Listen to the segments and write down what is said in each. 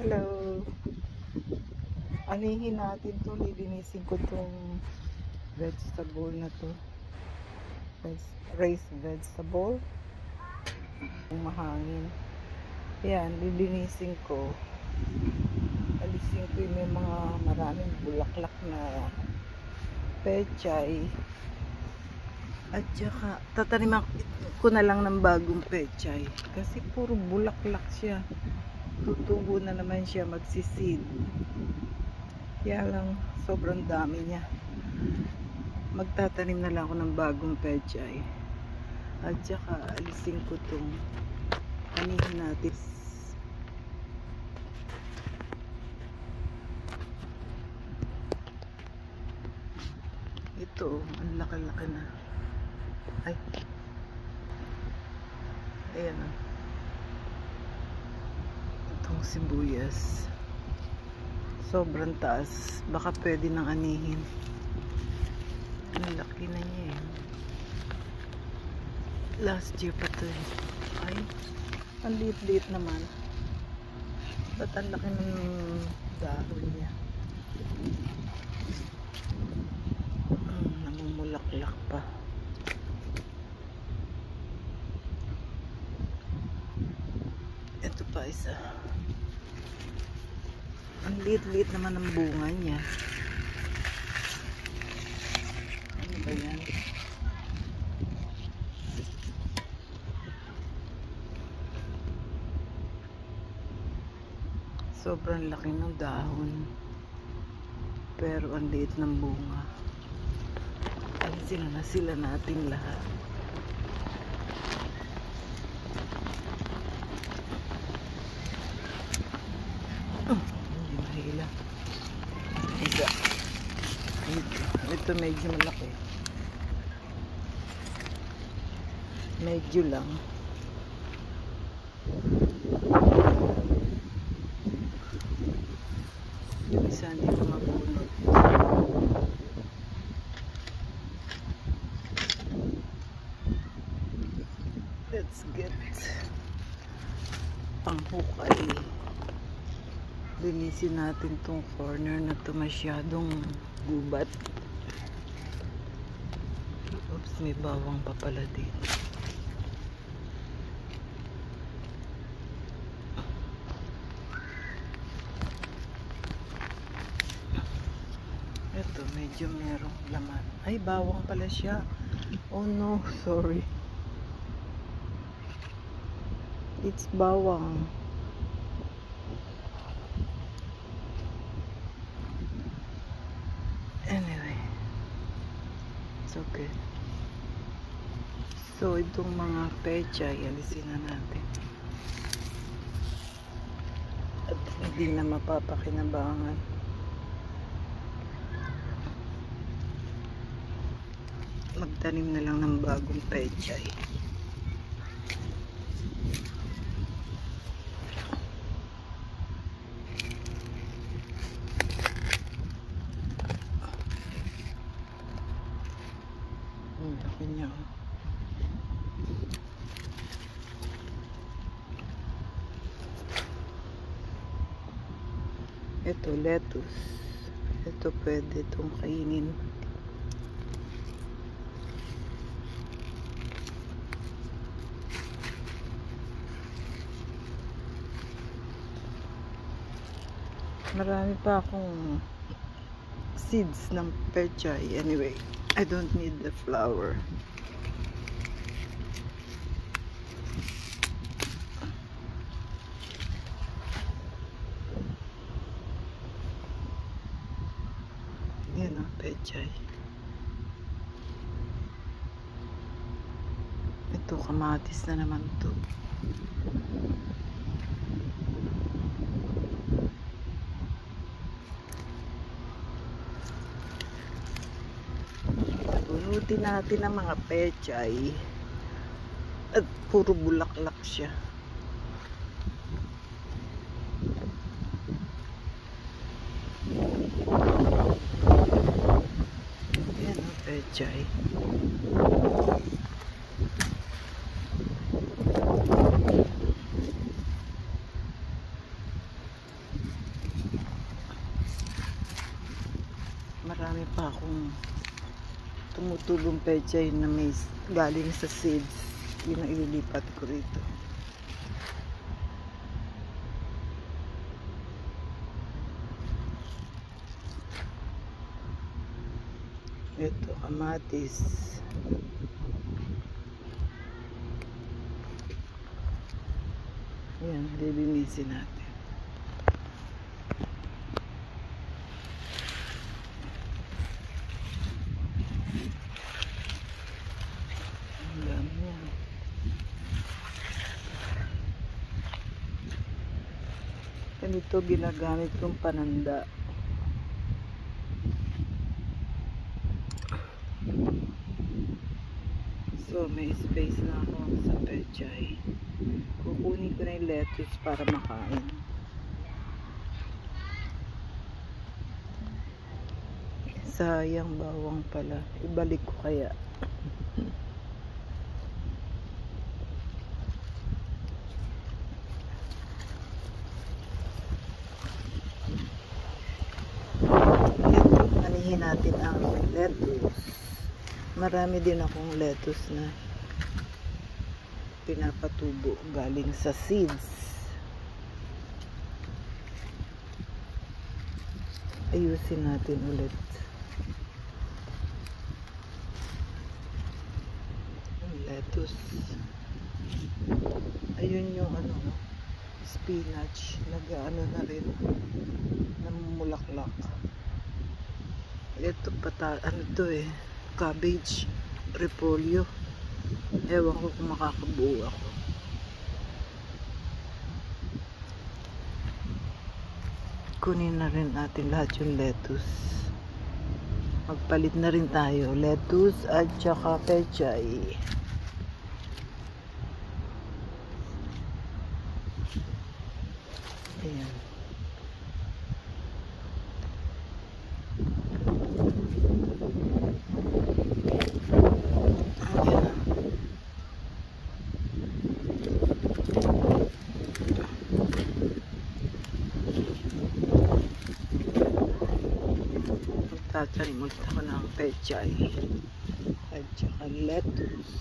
Hello. Anihin natin to. Lilinisin ko tong vegetable na to. Raised vegetable. Mahangin. Yan, lilinisin ko. Alisin ko yung may mga maraming bulaklak na pechay. At saka, tataniman ko na lang ng bagong pechay. Kasi puro bulaklak siya. Tutubo na naman siya magsisid. Kaya lang, sobrang dami niya. Magtatanim na lang ako ng bagong pechay. At saka, alisin ko itong anihin natin. Ito, ang laki-laki na. Ay. Ayan o. Itong sibuyas. Sobrang taas. Baka pwede nang anihin. Ang laki na niya eh. Last year pa to eh. Ay. Ang liit-liit naman. Ba't ang laki ng dahon niya? Mm, namumulaklak pa. Pa isa. Ang liit-liit naman ng bunga niya. Ano ba yan? Sobrang laki ng dahon. Pero ang liit ng bunga. Alisin na sila natin lahat. Oh, hindi mahila. Isa. Ito, ito medyo malaki. Medyo lang. Hindi pa mabunot. Let's get panghukay. Linisin natin tong corner na to masyadong gubat. May bawang pa pala dito. Ito, medyo merong laman. Ay, bawang pala siya. Oh no, sorry. It's bawang. Anyway. It's okay. So, itong mga pechay, alisin na natin. At hindi na mapapakinabangan. Magtanim na lang ng bagong pechay. Ang laki niya. oh. Ito, lettuce. Ito pwede itong kainin. Marami pa akong seeds ng pechay. Anyway, I don't need the flower. Pechay. Ito, kamatis na naman to. Bunutin natin ang mga pechay. At puro bulaklak siya. Jai. Marami pa akong tumutulong pechay na may galing sa seeds. Yun ang ililipat ko rito. Ito, kamatis. Yan, lilinisin natin. Ganito ginagamit kong pananda. So, may space na ako sa pechay. Kukunin ko na yung lettuce para makain. Sayang bawang pala. Ibalik ko kaya. Ito, anihin natin ang lettuce. Marami din akong lettuce na pinapatubo galing sa seeds. Ayusin natin ulit. Lettuce. Ayun yung ano, spinach. Nag-ano na rin. Namumulaklak. Ito pata, ano to eh, cabbage, repolyo. Ewan ko kung makakabuo ako. Kunin na rin natin lahat yung lettuce. Magpalit na rin tayo. Lettuce at saka pechay. Ayan. Magtatanim ulit ako ng pechay. At saka lettuce.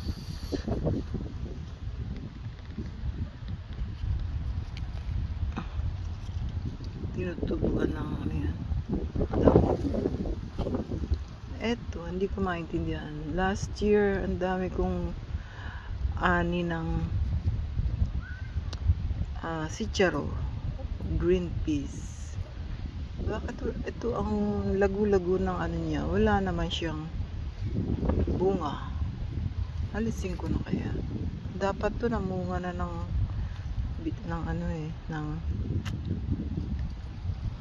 Tinutubuan ng ano yan. Eto, hindi ko maintindihan. Last year, ang dami kong ani ng ah, sicharo, green peas. Bakit ito ang lagu-lagu ng ano niya? Wala naman siyang bunga. Alisin ko na kaya. Dapat to namunga na ng bit ng ano eh, ng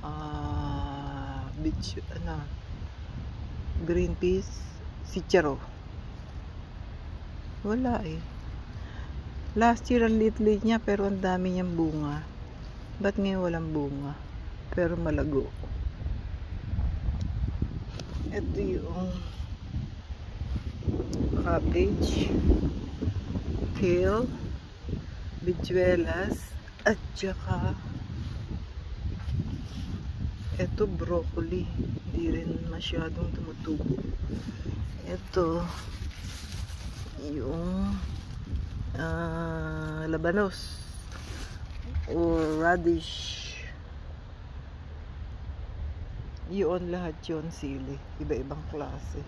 ah beach ano green peas sicharo. Wala eh. Last year ang lit-lit niya pero ang dami niyang bunga. Ba't ngayon walang bunga? Pero malago. Ito yung cabbage, kale, bijuelas, at saka ito broccoli. Hindi rin masyadong tumutubo. Ito yung ah, labanos or radish. Yun lahat yun sili. Iba-ibang klase.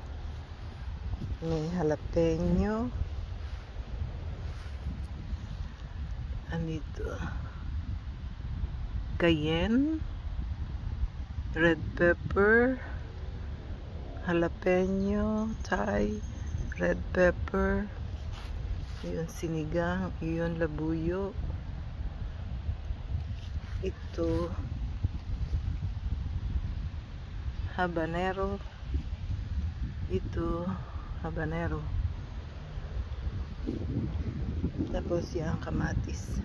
May jalapeno. Anito. Cayenne. Red pepper. Jalapeno. Thai. Red pepper. Yun sinigang. Yun labuyo. Ito. Habanero. Ito. Habanero. Tapos yung kamatis.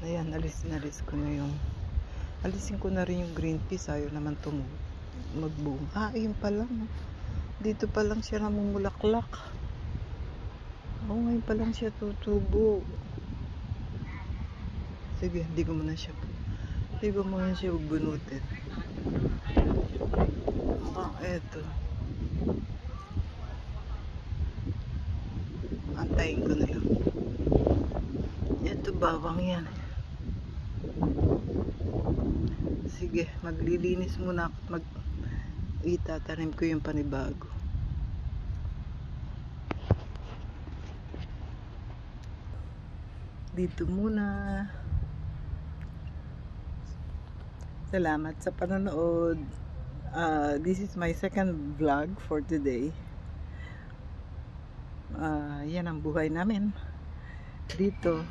Ayan, alis na alis ko na yung alisin ko na rin yung green peas. Ayaw naman tumu magboom. Ah, yun pa lang. Dito pa lang siya namumulaklak. Oo, ngayon pa lang siya tutubo. Sige, hindi ko muna siya. Hindi ko muna siya bunutin. Ah, eto. Antayin ko na lang. Ito bawang yan. Sige, maglilinis muna ako. Mag itatanim ko yung panibago. Dito muna. Salamat sa panonood. Uh, this is my second vlog for today. Ah, yan ang buhay namin. Dito,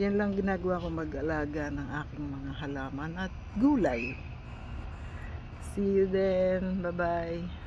yan lang ginagawa ko mag-alaga ng aking mga halaman at gulay. See you then. Bye-bye.